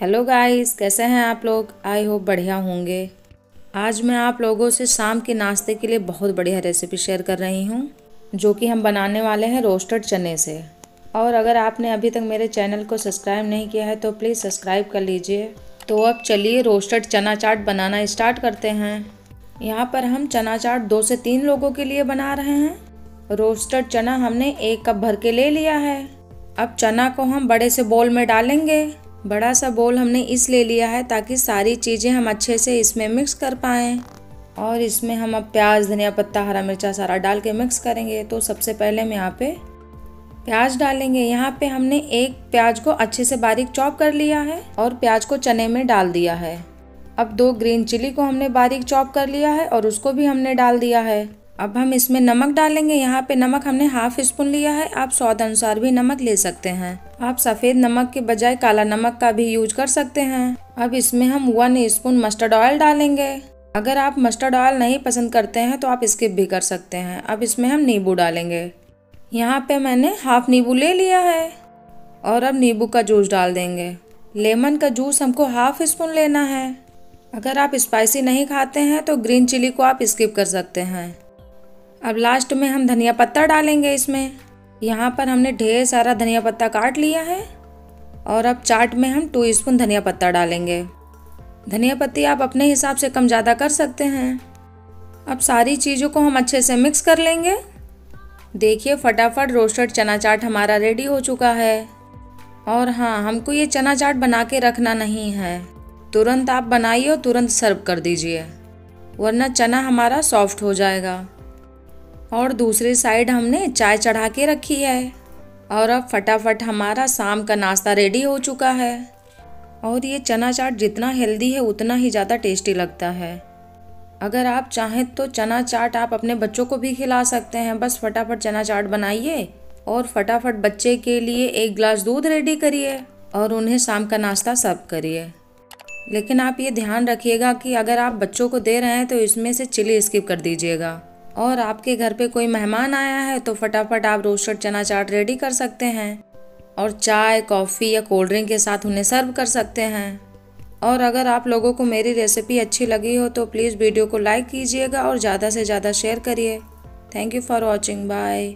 Hello guys कैसे हैं आप लोग? आई होप बढ़िया होंगे। आज मैं आप लोगों से शाम के नाश्ते के लिए बहुत बढ़िया रेसिपी शेयर कर रही हूँ, जो कि हम बनाने वाले हैं रोस्टेड चने से। और अगर आपने अभी तक मेरे चैनल को सब्सक्राइब नहीं किया है तो प्लीज़ सब्सक्राइब कर लीजिए। तो अब चलिए रोस्टेड चना चाट बनाना स्टार्ट करते हैं। यहाँ पर हम चना चाट दो से तीन लोगों के लिए बना रहे हैं। रोस्टेड चना हमने एक कप भर के ले लिया है। अब चना को हम बड़े से बोल में डालेंगे। बड़ा सा बोल हमने इस ले लिया है ताकि सारी चीज़ें हम अच्छे से इसमें मिक्स कर पाएँ। और इसमें हम अब प्याज, धनिया पत्ता, हरा मिर्चा सारा डाल के मिक्स करेंगे। तो सबसे पहले हम यहाँ पे प्याज डालेंगे। यहाँ पे हमने एक प्याज को अच्छे से बारीक चॉप कर लिया है और प्याज को चने में डाल दिया है। अब दो ग्रीन चिली को हमने बारीक चॉप कर लिया है और उसको भी हमने डाल दिया है। अब हम इसमें नमक डालेंगे। यहाँ पे नमक हमने हाफ़ स्पून लिया है। आप स्वाद अनुसार भी नमक ले सकते हैं। आप सफ़ेद नमक के बजाय काला नमक का भी यूज़ कर सकते हैं। अब इसमें हम वन स्पून मस्टर्ड ऑयल डालेंगे। अगर आप मस्टर्ड ऑयल नहीं पसंद करते हैं तो आप स्किप भी कर सकते हैं। अब इसमें हम नींबू डालेंगे। यहाँ पे मैंने हाफ़ नींबू ले लिया है। और अब नींबू का जूस डाल देंगे। लेमन का जूस हमको हाफ़ स्पून लेना है। अगर आप स्पाइसी नहीं खाते हैं तो ग्रीन चिली को आप स्किप कर सकते हैं। अब लास्ट में हम धनिया पत्ता डालेंगे इसमें। यहाँ पर हमने ढेर सारा धनिया पत्ता काट लिया है और अब चाट में हम टू स्पून धनिया पत्ता डालेंगे। धनिया पत्ती आप अपने हिसाब से कम ज़्यादा कर सकते हैं। अब सारी चीज़ों को हम अच्छे से मिक्स कर लेंगे। देखिए फटाफट रोस्टेड चना चाट हमारा रेडी हो चुका है। और हाँ हमको ये चना चाट बना के रखना नहीं है। तुरंत आप बनाइए और तुरंत सर्व कर दीजिए। वरना चना हमारा सॉफ्ट हो जाएगा। और दूसरी साइड हमने चाय चढ़ा के रखी है। और अब फटाफट हमारा शाम का नाश्ता रेडी हो चुका है। और ये चना चाट जितना हेल्दी है, उतना ही ज़्यादा टेस्टी लगता है। अगर आप चाहें तो चना चाट आप अपने बच्चों को भी खिला सकते हैं। बस फटाफट चना चाट बनाइए और फटाफट बच्चे के लिए एक गिलास दूध रेडी करिए और उन्हें शाम का नाश्ता सर्व करिए। लेकिन आप ये ध्यान रखिएगा कि अगर आप बच्चों को दे रहे हैं तो इसमें से चिली स्किप कर दीजिएगा। और आपके घर पे कोई मेहमान आया है तो फटाफट आप रोस्टेड चना चाट रेडी कर सकते हैं। और चाय, कॉफ़ी या कोल्ड ड्रिंक के साथ उन्हें सर्व कर सकते हैं। और अगर आप लोगों को मेरी रेसिपी अच्छी लगी हो तो प्लीज़ वीडियो को लाइक कीजिएगा और ज़्यादा से ज़्यादा शेयर करिए। Thank you for watching, bye.